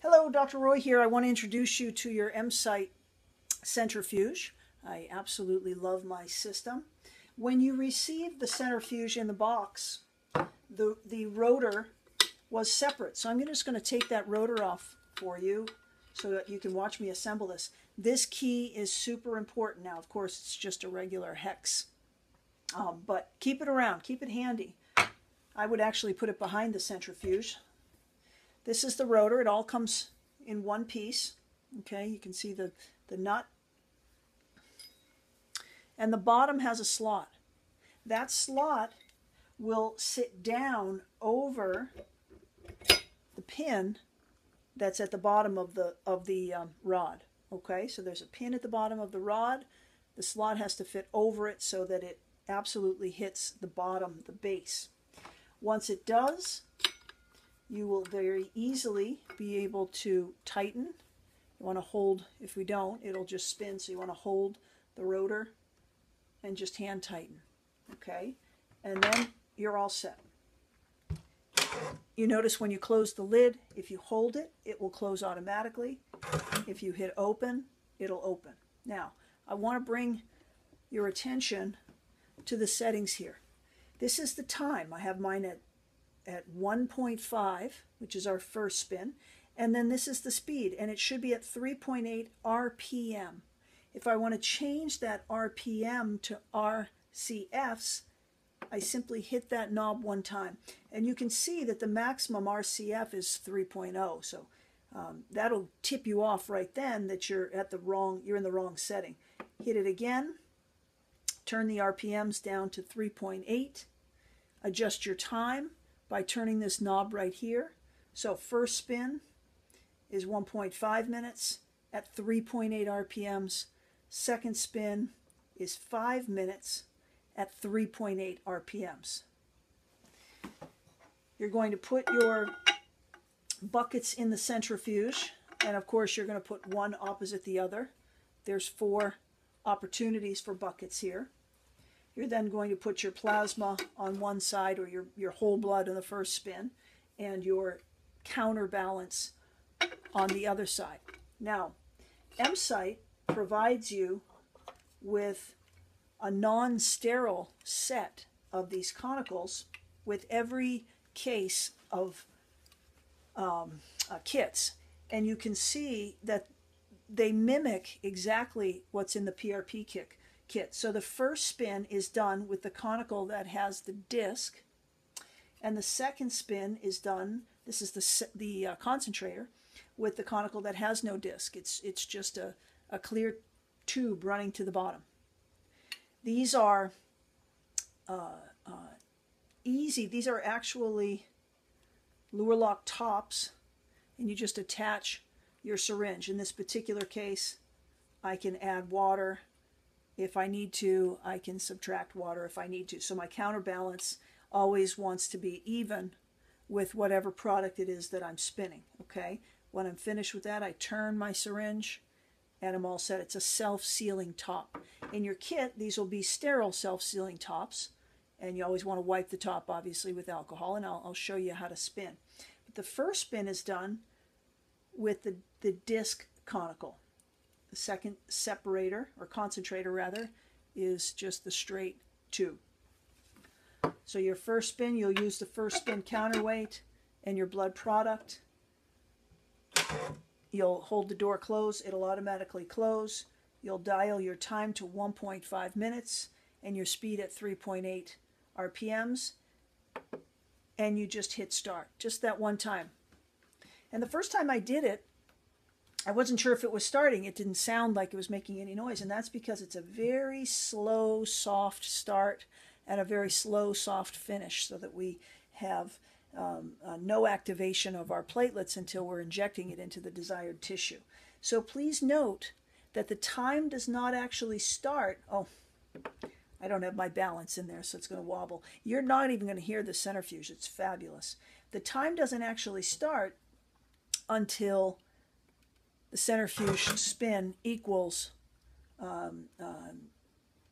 Hello, Dr. Roy here. I want to introduce you to your Emcyte centrifuge. I absolutely love my system. When you receive the centrifuge in the box, the, the rotor was separate. So I'm just going to take that rotor off for you so that you can watch me assemble this. This key is super important now. Of course, it's just a regular hex. Um, but keep it around. Keep it handy. I would actually put it behind the centrifuge this is the rotor. It all comes in one piece. Okay, you can see the, the nut. And the bottom has a slot. That slot will sit down over the pin that's at the bottom of the of the um, rod. Okay, so there's a pin at the bottom of the rod. The slot has to fit over it so that it absolutely hits the bottom, the base. Once it does, you will very easily be able to tighten. You want to hold, if we don't, it'll just spin. So you want to hold the rotor and just hand tighten. Okay? And then you're all set. You notice when you close the lid, if you hold it, it will close automatically. If you hit open, it'll open. Now, I want to bring your attention to the settings here. This is the time. I have mine at at 1.5, which is our first spin, and then this is the speed, and it should be at 3.8 RPM. If I want to change that RPM to RCFs, I simply hit that knob one time. And you can see that the maximum RCF is 3.0, so um, that'll tip you off right then that you're at the wrong, you're in the wrong setting. Hit it again, turn the RPMs down to 3.8, adjust your time, by turning this knob right here. So first spin is 1.5 minutes at 3.8 RPMs. Second spin is 5 minutes at 3.8 RPMs. You're going to put your buckets in the centrifuge and of course you're going to put one opposite the other. There's four opportunities for buckets here. You're then going to put your plasma on one side or your, your whole blood on the first spin and your counterbalance on the other side. Now, Emcyte provides you with a non-sterile set of these conicals with every case of um, uh, kits. And you can see that they mimic exactly what's in the PRP kit kit. So the first spin is done with the conical that has the disc, and the second spin is done, this is the, the uh, concentrator, with the conical that has no disc. It's, it's just a, a clear tube running to the bottom. These are uh, uh, easy. These are actually Luer lock tops, and you just attach your syringe. In this particular case, I can add water if I need to, I can subtract water if I need to. So my counterbalance always wants to be even with whatever product it is that I'm spinning, okay? When I'm finished with that, I turn my syringe and I'm all set. It's a self-sealing top. In your kit, these will be sterile self-sealing tops, and you always want to wipe the top, obviously, with alcohol, and I'll, I'll show you how to spin. But the first spin is done with the, the disc conical. The second separator, or concentrator rather, is just the straight tube. So your first spin, you'll use the first spin counterweight and your blood product. You'll hold the door closed. It'll automatically close. You'll dial your time to 1.5 minutes and your speed at 3.8 RPMs. And you just hit start, just that one time. And the first time I did it, I wasn't sure if it was starting. It didn't sound like it was making any noise, and that's because it's a very slow, soft start and a very slow, soft finish so that we have um, uh, no activation of our platelets until we're injecting it into the desired tissue. So please note that the time does not actually start. Oh, I don't have my balance in there, so it's going to wobble. You're not even going to hear the centrifuge. It's fabulous. The time doesn't actually start until the centrifuge spin equals um, um,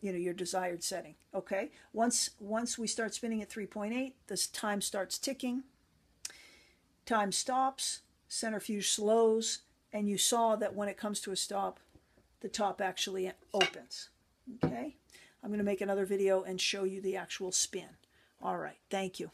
you know your desired setting okay once once we start spinning at 3.8 this time starts ticking time stops centrifuge slows, and you saw that when it comes to a stop, the top actually opens. Okay, I'm going to make another video and show you the actual spin. All right, thank you.